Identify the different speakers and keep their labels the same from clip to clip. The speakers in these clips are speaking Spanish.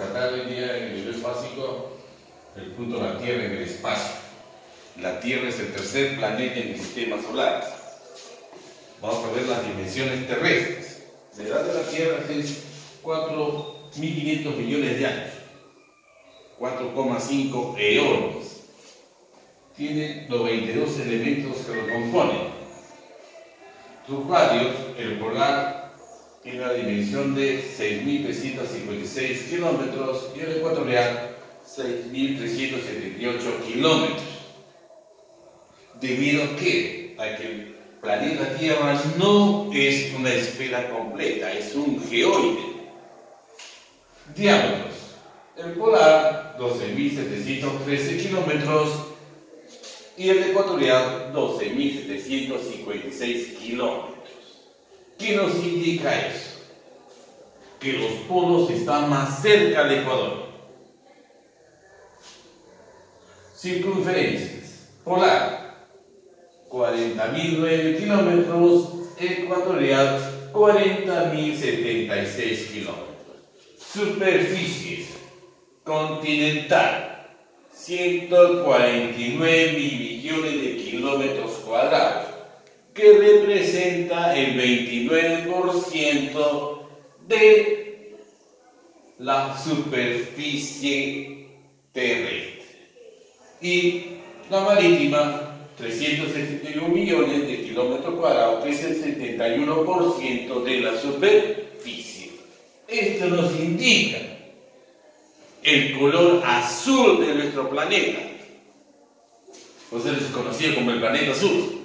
Speaker 1: tratar hoy día en el nivel básico el punto de la Tierra en el espacio. La Tierra es el tercer planeta en el sistema solar. Vamos a ver las dimensiones terrestres. La edad de la Tierra es 4.500 millones de años. 4,5 eones. Tiene los 22 elementos que lo componen. Sus radios, el polar, tiene la dimensión de 6.356 kilómetros y el ecuatorial 6.378 kilómetros. Debido a que, a que el planeta Tierra no es una esfera completa, es un geoide. Diámetros. El polar, 12.713 kilómetros y el ecuatorial 12.756 kilómetros. ¿Qué nos indica eso? Que los polos están más cerca del Ecuador. Circunferencias. Polar, 40.009 kilómetros. Ecuatorial, 40.076 kilómetros. Superficies. Continental, 149 millones de kilómetros cuadrados, que representa el 29% de la superficie terrestre. Y la marítima, 371 millones de kilómetros cuadrados, que es el 71% de la superficie. Esto nos indica el color azul de nuestro planeta. Pues es conocido como el planeta azul.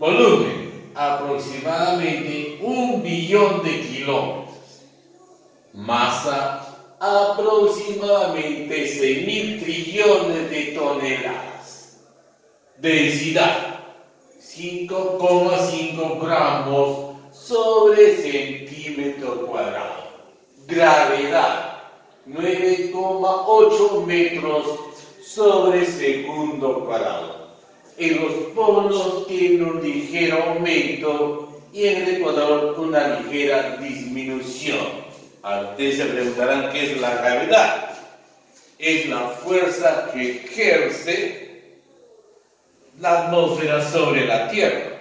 Speaker 1: Volumen, aproximadamente un billón de kilómetros. Masa, aproximadamente 6 mil trillones de toneladas. Densidad, 5,5 gramos sobre centímetro cuadrado. Gravedad, 9,8 metros sobre segundo cuadrado. En los polos tiene un ligero aumento y en el Ecuador una ligera disminución. Ustedes se preguntarán qué es la gravedad. Es la fuerza que ejerce la atmósfera sobre la Tierra.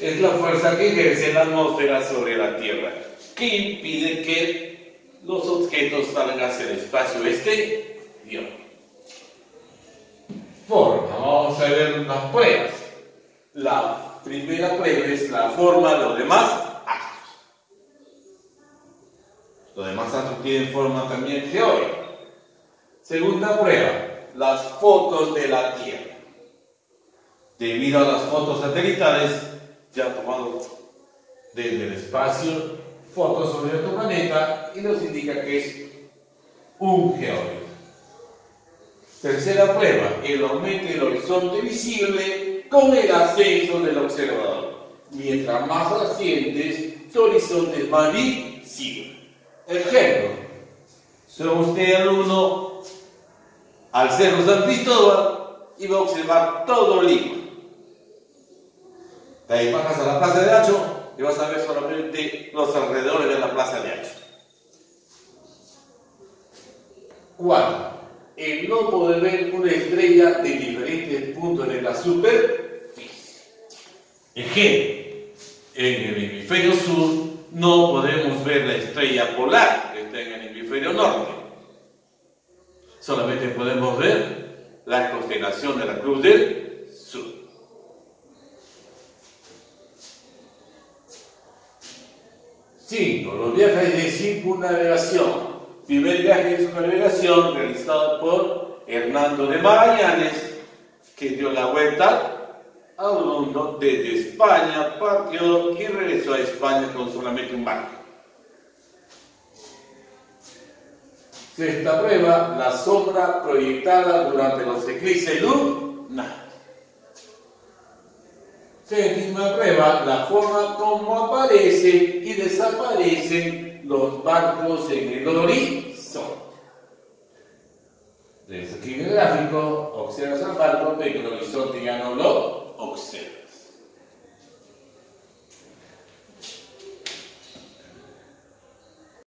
Speaker 1: Es la fuerza que ejerce la atmósfera sobre la Tierra, que impide que los objetos salgan hacia el espacio exterior. Forma. Vamos a ver las pruebas. La primera prueba es la forma de los demás astros. Los demás astros tienen forma también geórica. Segunda prueba, las fotos de la Tierra. Debido a las fotos satelitales ya tomado desde el espacio fotos sobre nuestro planeta y nos indica que es un geóide. Tercera prueba, el aumento del horizonte visible con el ascenso del observador. Mientras más asciendes, tu horizonte es más visible. Ejemplo, son usted alumno al Cerro San Cristóbal y va a observar todo Lima. De ahí bajas a la Plaza de Hacho y vas a ver solamente los alrededores de la plaza de Hacho. Cuatro, el no poder ver una estrella de diferentes puntos de la superficie. Ejemplo, en el hemisferio sur no podemos ver la estrella polar que está en el hemisferio norte. Solamente podemos ver la constelación de la Cruz del Sur. 5. Los viajes de circunnavegación. Primer viaje de circunnavegación realizado por Hernando de Magallanes, que dio la vuelta al mundo desde España, partió y regresó a España con solamente un barco. Sexta prueba, la sombra proyectada durante los eclipses lunares. Séptima prueba, la forma como aparecen y desaparecen los barcos en el horizonte. Desde aquí en el gráfico, observas el barco, pero el horizonte ya no lo observa.